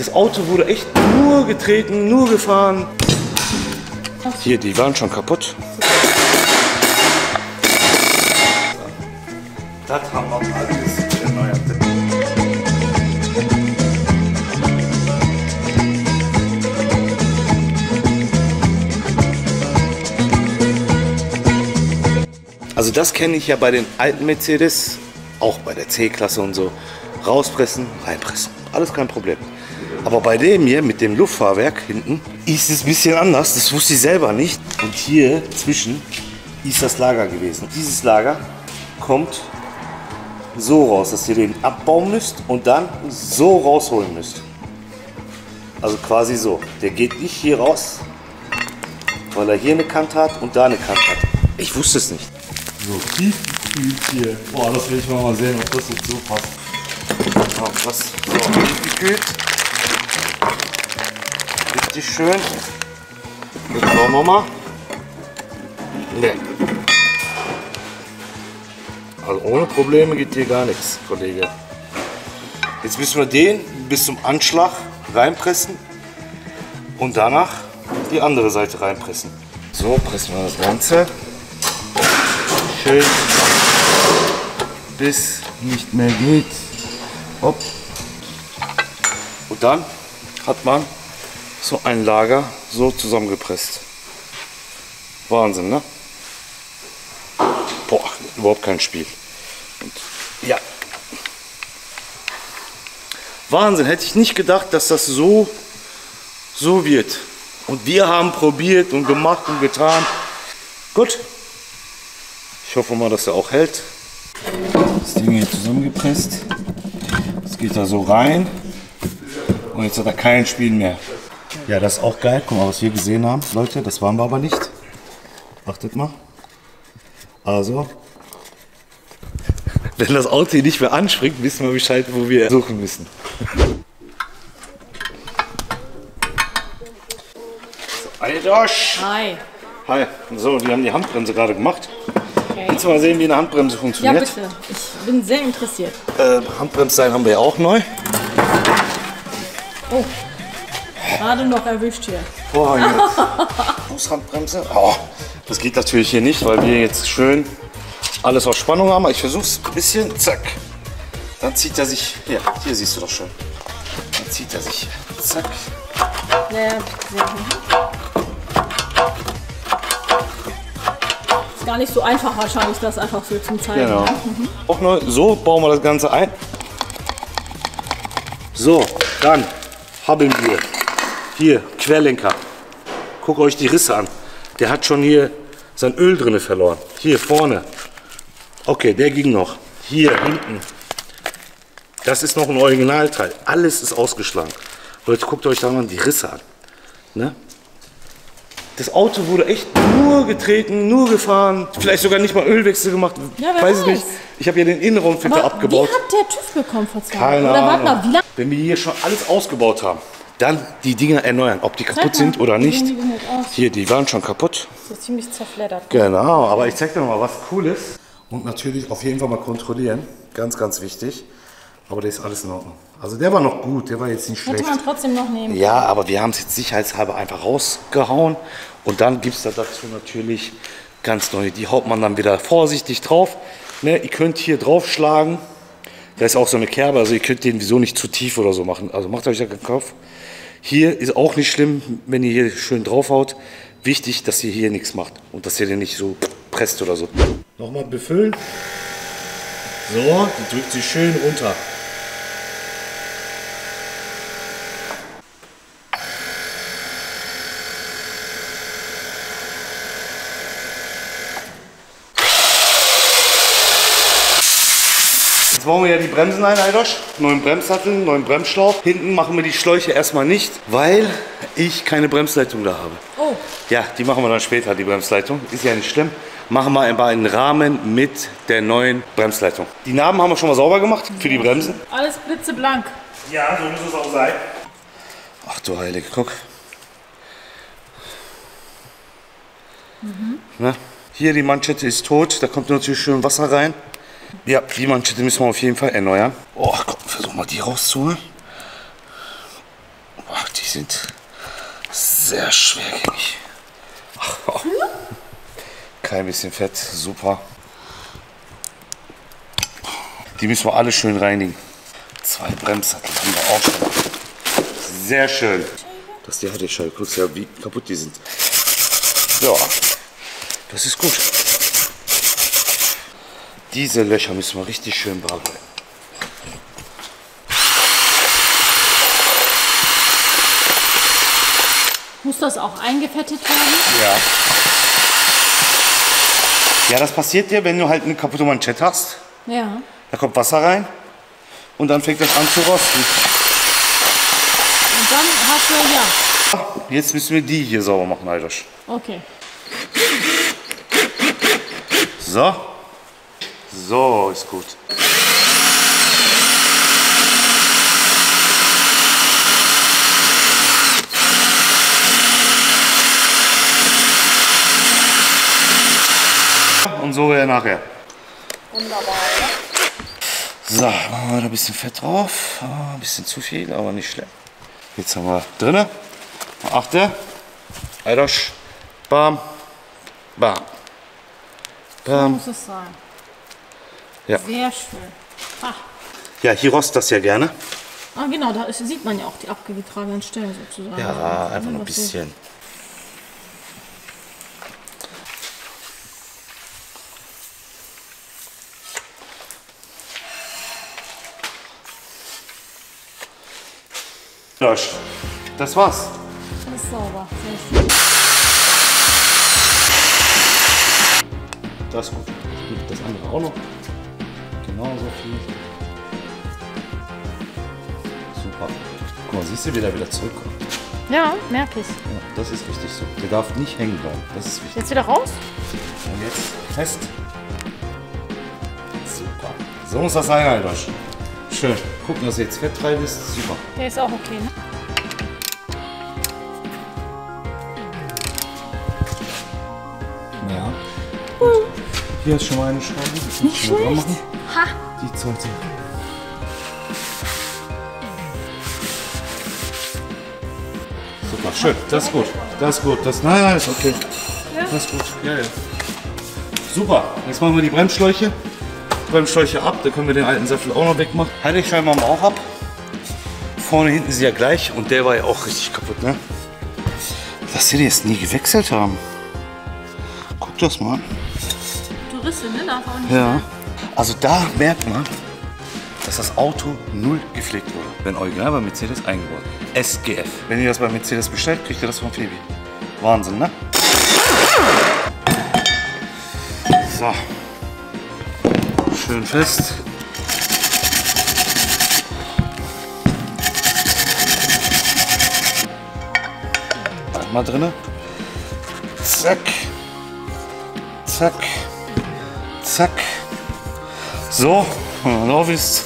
Das Auto wurde echt nur getreten, nur gefahren. Hier, die waren schon kaputt. Das haben wir alles erneuert. Also das kenne ich ja bei den alten Mercedes, auch bei der C-Klasse und so. Rauspressen, reinpressen. Alles kein Problem. Aber bei dem hier mit dem Luftfahrwerk hinten ist es ein bisschen anders. Das wusste ich selber nicht. Und hier zwischen ist das Lager gewesen. Dieses Lager kommt so raus, dass ihr den abbauen müsst und dann so rausholen müsst. Also quasi so. Der geht nicht hier raus, weil er hier eine Kante hat und da eine Kante hat. Ich wusste es nicht. So, tiefgekühlt hier. Boah, das will ich mal sehen, ob das jetzt so passt. Oh, was? So, tiefgekühlt. Richtig schön. Jetzt schauen wir mal. Nee. Also ohne Probleme geht hier gar nichts, Kollege. Jetzt müssen wir den bis zum Anschlag reinpressen und danach die andere Seite reinpressen. So, pressen wir das Ganze schön bis nicht mehr geht. Hopp. Und dann hat man so ein Lager so zusammengepresst. Wahnsinn, ne? Boah, überhaupt kein Spiel. Und ja. Wahnsinn, hätte ich nicht gedacht, dass das so, so wird. Und wir haben probiert und gemacht und getan. Gut. Ich hoffe mal, dass er auch hält. Das Ding hier zusammengepresst. Das geht da so rein. Und jetzt hat er kein Spiel mehr. Ja, das ist auch geil. Guck mal, was wir gesehen haben. Leute, das waren wir aber nicht. Achtet mal. Also, wenn das Auto hier nicht mehr anspringt, wissen wir Bescheid, wo wir suchen müssen. Aldosch! Hi. Hi. So, wir haben die Handbremse gerade gemacht. Okay. Willst du mal sehen, wie eine Handbremse Ja, funktioniert? bitte. Ich bin sehr interessiert. Äh, Handbremsseil haben wir ja auch neu. Oh. Gerade noch erwischt hier. Oh, hier. Fußhandbremse. Oh, das geht natürlich hier nicht, weil wir jetzt schön alles auf Spannung haben. Ich versuche es ein bisschen. Zack. Dann zieht er sich. Hier, hier siehst du doch schon. Dann zieht er sich. Zack. Ja, gut. Ist gar nicht so einfach wahrscheinlich, das einfach so zum Zeigen. Genau. ne? Auch neu. So bauen wir das Ganze ein. So, dann haben wir hier Querlenker. Guckt euch die Risse an. Der hat schon hier sein Öl drin verloren. Hier vorne. Okay, der ging noch. Hier hinten. Das ist noch ein Originalteil. Alles ist ausgeschlagen. Leute, guckt euch da mal die Risse an. Ne? Das Auto wurde echt nur getreten, nur gefahren. Vielleicht sogar nicht mal Ölwechsel gemacht. Ja, weiß ich nicht. Ich habe hier den Innenraumfilter abgebaut. Wie hat der TÜV bekommen vor zwei Keine Jahren? Warte Ahnung. Wenn wir hier schon alles ausgebaut haben, dann die Dinger erneuern, ob die kaputt sind oder nicht. Hier, die waren schon kaputt. Ist ziemlich zerfleddert. Genau, aber ich zeig dir noch mal was Cooles. Und natürlich auf jeden Fall mal kontrollieren. Ganz, ganz wichtig. Aber der ist alles in Ordnung. Also der war noch gut, der war jetzt nicht Hätte schlecht. man trotzdem noch nehmen. Ja, aber wir haben es jetzt sicherheitshalber einfach rausgehauen. Und dann gibt es da dazu natürlich ganz neue. Die haut man dann wieder vorsichtig drauf. Ne, ihr könnt hier draufschlagen. Da ist auch so eine Kerbe, also ihr könnt den wieso nicht zu tief oder so machen. Also macht euch da keinen Kopf. Hier ist auch nicht schlimm, wenn ihr hier schön draufhaut. Wichtig, dass ihr hier nichts macht und dass ihr den nicht so presst oder so. Nochmal befüllen. So, die drückt sie schön runter. Bauen wir ja die Bremsen ein, Eidosch. Neuen Bremssattel, neuen Bremsschlauch. Hinten machen wir die Schläuche erstmal nicht, weil ich keine Bremsleitung da habe. Oh, Ja, die machen wir dann später, die Bremsleitung. Ist ja nicht schlimm. Machen wir aber einen Rahmen mit der neuen Bremsleitung. Die Narben haben wir schon mal sauber gemacht für die Bremsen. alles blitzeblank. Ja, so muss es auch sein. Ach du Heilige, guck. Na, hier die Manschette ist tot, da kommt natürlich schön Wasser rein. Ja, die Manschette müssen wir auf jeden Fall erneuern. Oh, komm, versuch mal die rauszuholen. sind sehr schwergängig. Oh. Kein bisschen Fett, super. Die müssen wir alle schön reinigen. Zwei Bremssattel haben wir auch schon. Sehr schön. Das die Haltescheibe. Guck ja, wie kaputt die sind. Ja, das ist gut. Diese Löcher müssen wir richtig schön bearbeiten. Muss das auch eingefettet werden? Ja. Ja, das passiert dir, wenn du halt eine kaputte Manschette hast. Ja. Da kommt Wasser rein und dann fängt das an zu rosten. Und dann hast du, ja. Jetzt müssen wir die hier sauber machen, Alter. Okay. So. So, ist gut. Und so ja nachher. Wunderbar. So, machen wir da ein bisschen Fett drauf. Ah, Ein bisschen zu viel, aber nicht schlimm. Jetzt haben wir drinne. Achte. Eidosch. Bam. Bam. Bam. Muss es sein. Ja. Sehr schön. Ah, Ja, hier rostet das ja gerne. ah genau, da ist, sieht man ja auch die abgetragenen Stellen sozusagen. Ja, einfach nur ein so- bisschen. Josh, das war's. Das ist sauber. Sehr schön. Das ist. Gut, Das andere auch noch. Genauso viel. Super. Guck mal, siehst du, wie der wieder zurückkommt. Ja, merke ich. Ja, das ist richtig so. Der darf nicht hängen bleiben. Das ist wichtig. Jetzt wieder raus? Und jetzt fest. Super. So muss das sein, Alter. Schön. Gucken, dass jetzt fettfrei ist. Super. Der ist auch okay, ne? Ja. Hier ist schon mal eine Schraube. Die kannst Ha! Die sollte. Super, schön. Das ist gut. Das ist gut. Das, nein, nein, ist okay. Das ist gut. Ja, ja. Super. Jetzt machen wir die Bremsschläuche. Bremsschläuche ab. Da können wir den alten Sattel auch noch wegmachen. Heiligscheiben machen wir auch ab. Vorne, hinten sie ja gleich. Und der war ja auch richtig kaputt, ne? Dass sie die jetzt nie gewechselt haben. Guck das mal an. Touristen, ne? Darf auch nicht. Ja. Also da merkt man, dass das Auto null gepflegt wurde. Wenn original bei Mercedes eingebaut. SGF. Wenn ihr das bei Mercedes bestellt, kriegt ihr das von Phoebe. Wahnsinn, ne? So. Schön fest. Einmal drinne. Zack. Zack. Zack. So, wenn er drauf ist.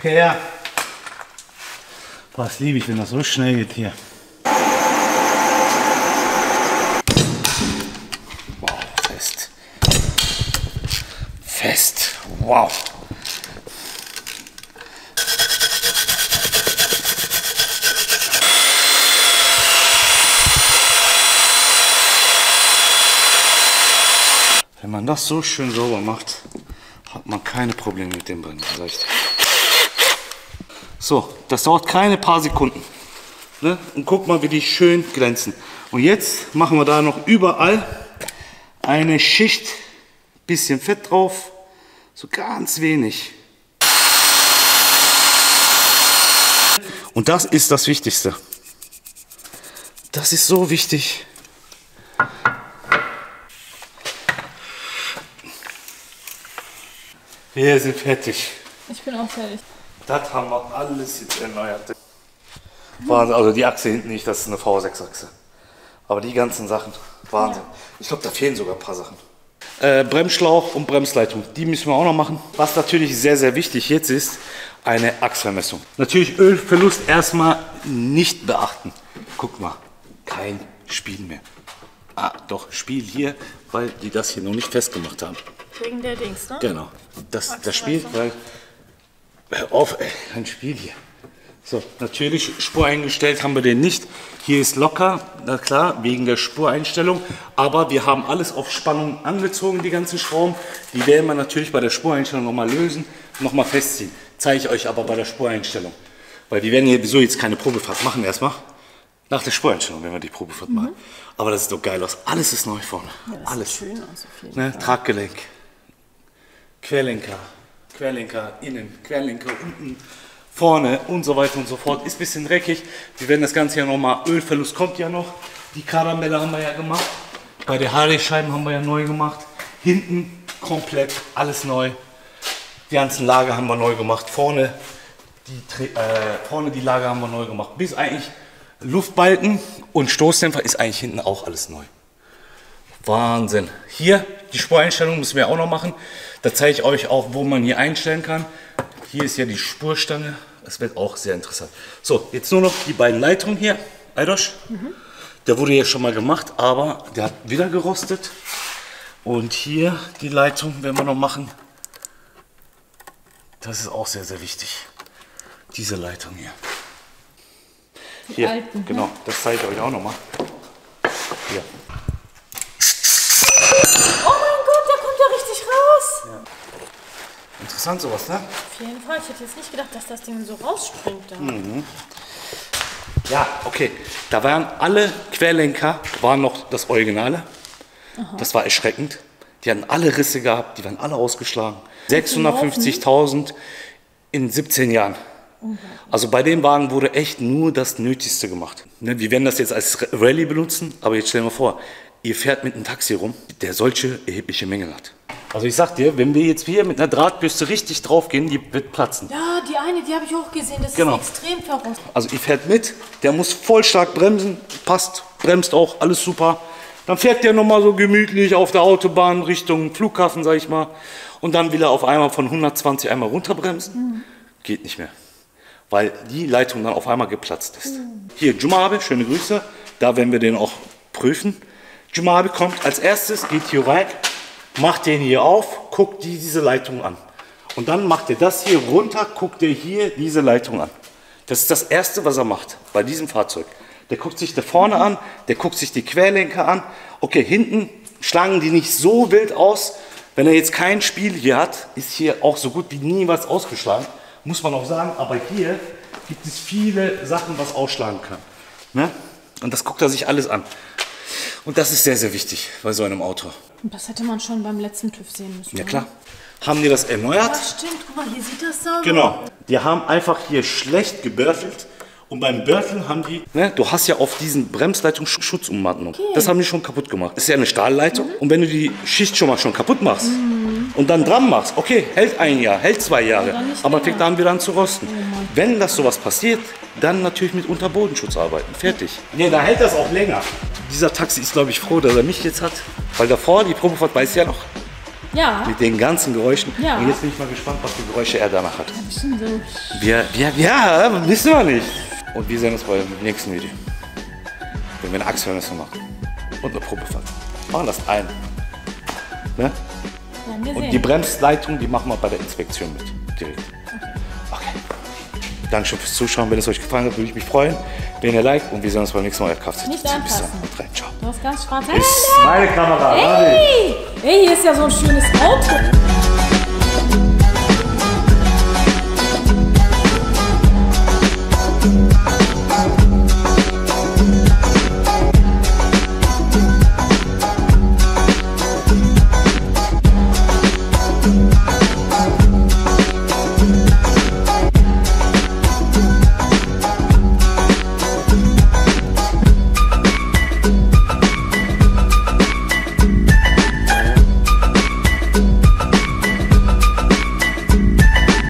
Super. Was liebe ich, wenn das so schnell geht hier. Wow, fest. Fest. Wow. Wenn man das so schön sauber macht, hat man keine Probleme mit dem Brennen. sag. So, das dauert keine paar Sekunden. Ne? Und guck mal, wie die schön glänzen. Und jetzt machen wir da noch überall eine Schicht, bisschen Fett drauf, so ganz wenig. Und das ist das Wichtigste. Das ist so wichtig. Wir sind fertig. Ich bin auch fertig. Das haben wir alles jetzt erneuert. Wahnsinn. Also die Achse hinten nicht, das ist eine V6-Achse. Aber die ganzen Sachen, Wahnsinn. Ich glaube, da fehlen sogar ein paar Sachen. Äh, Bremsschlauch und Bremsleitung, die müssen wir auch noch machen. Was natürlich sehr, sehr wichtig jetzt ist, eine Achsvermessung. Natürlich Ölverlust erstmal nicht beachten. Guck mal, kein Spiel mehr. Ah, doch, Spiel hier, weil die das hier noch nicht festgemacht haben. Wegen der Dings, ne? Genau. Das, das Spiel, weil. Hör auf, ey, ein Spiel hier. So, natürlich Spur eingestellt haben wir den nicht. Hier ist locker, na klar, wegen der Spureinstellung. Aber wir haben alles auf Spannung angezogen, die ganzen Schrauben. Die werden wir natürlich bei der Spureinstellung nochmal lösen, nochmal festziehen. Zeige ich euch aber bei der Spureinstellung. Weil wir werden hier sowieso jetzt keine Probefahrt machen erstmal. Nach der Spureinstellung werden wir die Probefahrt machen. Aber das sieht doch geil aus. Alles ist neu vorne. Alles. Schön aus, auf jeden Ne, Traggelenk, Querlenker, Querlenker innen, Querlenker unten, vorne und so weiter und so fort. Ist ein bisschen dreckig. Wir werden das Ganze ja nochmal, Ölverlust kommt ja noch. Die Karamelle haben wir ja gemacht. Bei der Harley-Scheiben haben wir ja neu gemacht. Hinten komplett alles neu. Die ganzen Lager haben wir neu gemacht. Vorne die, äh, vorne die Lager haben wir neu gemacht. Bis eigentlich Luftbalken und Stoßdämpfer ist eigentlich hinten auch alles neu. Wahnsinn. Hier, die Spureinstellung müssen wir auch noch machen. Da zeige ich euch auch, wo man hier einstellen kann. Hier ist ja die Spurstange. Das wird auch sehr interessant. So, jetzt nur noch die beiden Leitungen hier. Eidosch. Der wurde ja schon mal gemacht, aber der hat wieder gerostet. Und hier die Leitung werden wir noch machen. Das ist auch sehr, sehr wichtig. Diese Leitung hier. hier, alten, ne? genau. Das zeige ich euch auch noch mal. Hier. Oh mein Gott, der kommt ja richtig raus. Interessant sowas, ne? Auf jeden Fall. Ich hätte jetzt nicht gedacht, dass das Ding so rausspringt da. Ja, okay. Da waren alle Querlenker, waren noch das Originale. Das war erschreckend. Die hatten alle Risse gehabt, die waren alle ausgeschlagen. 650.000 in 17 Jahren. Also bei dem Wagen wurde echt nur das Nötigste gemacht. Ne, Wir werden das jetzt als Rallye benutzen, aber jetzt stell dir mal vor, ihr fährt mit einem Taxi rum, der solche erhebliche Mängel hat. Also ich sag dir, wenn wir jetzt hier mit einer Drahtbürste richtig draufgehen, die wird platzen. Ja, die eine, die habe ich auch gesehen. Das Genau. ist extrem verrostet. Also ihr fährt mit, der muss voll stark bremsen, passt, bremst auch, alles super. Dann fährt der nochmal so gemütlich auf der Autobahn Richtung Flughafen, sag ich mal. Und dann will er auf einmal von 120 einmal runterbremsen. Geht nicht mehr. Weil die Leitung dann auf einmal geplatzt ist. Hier, Jumabe, schöne Grüße. Da werden wir den auch prüfen. Jumabe kommt als erstes, geht hier rein, macht den hier auf, guckt die, diese Leitung an. Und dann macht er das hier runter, guckt er hier diese Leitung an. Das ist das Erste, was er macht bei diesem Fahrzeug. Der guckt sich da vorne an, der guckt sich die Querlenker an. Okay, hinten schlagen die nicht so wild aus. Wenn er jetzt kein Spiel hier hat, ist hier auch so gut wie nie was ausgeschlagen. Muss man auch sagen, aber hier gibt es viele Sachen, was ausschlagen kann. Ne? Und das guckt er sich alles an. Und das ist sehr, sehr wichtig bei so einem Auto. Und das hätte man schon beim letzten TÜV sehen müssen. Ja oder? klar. Haben die das erneuert? Ja, stimmt. Guck mal, hier sieht das sauber. Genau. Die haben einfach hier schlecht gebörtelt. Und beim Börteln haben die, ne, du hast ja auf diesen Bremsleitung Sch- Schutzummantelung. Das haben die schon kaputt gemacht. Das ist ja eine Stahlleitung. Und wenn du die Schicht schon mal schon kaputt machst und dann dran machst, okay, hält ein Jahr, hält zwei Jahre, nicht aber fängt dann wieder an zu rosten. wenn das sowas passiert, dann natürlich mit Unterbodenschutz arbeiten. Fertig. Nee, da hält das auch länger. Dieser Taxi ist, glaube ich, froh, dass er mich jetzt hat. Weil davor, die Probefahrt weiß ja noch, Ja. mit den ganzen Geräuschen. Ja. Und jetzt bin ich mal gespannt, was für Geräusche er danach hat. Bisschen so. Wir, wir, ja, wissen wir nicht. Und wir sehen uns beim nächsten Video. Wenn wir eine Achsvermessung machen. Und eine Probefahrt. Machen das ein. Ne? Und die Bremsleitung, die machen wir bei der Inspektion mit. Direkt. Dankeschön fürs Zuschauen. Wenn es euch gefallen hat, würde ich mich freuen, wenn ihr liked. Und wir sehen uns beim nächsten Mal. Kfz. Nicht Bis dann. Und rein. Ciao. Du hast ganz schwarz. Ist meine Kamera. Hey! Hey, hier ist ja so ein schönes Auto.